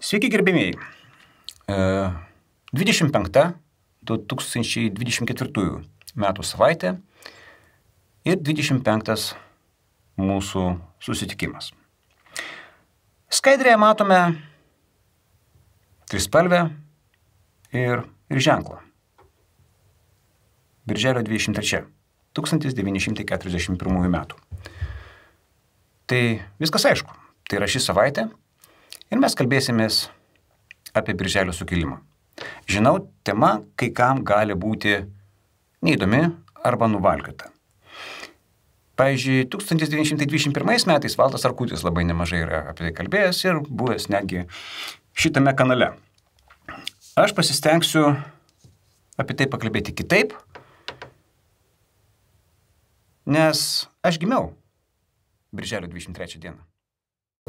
Sveiki gerbėmiai. 25 2024 metų savaitė ir 25 mūsų susitikimas. Skaidrėje matome trispalvę ir, ir ženklą. Birželio 23 1941 metų. Tai viskas aišku. Tai yra ši savaitė ir mes kalbėsimės apie Birželio sukilimą. Žinau, tema kai kam gali būti neįdomi arba nuvalkata. Pavyzdžiui, 1921 metais Valdas Arkutis labai nemažai yra apie tai kalbėjęs ir buvęs netgi šitame kanale. Aš pasistengsiu apie tai pakalbėti kitaip, nes aš gimiau Birželio 23 dieną.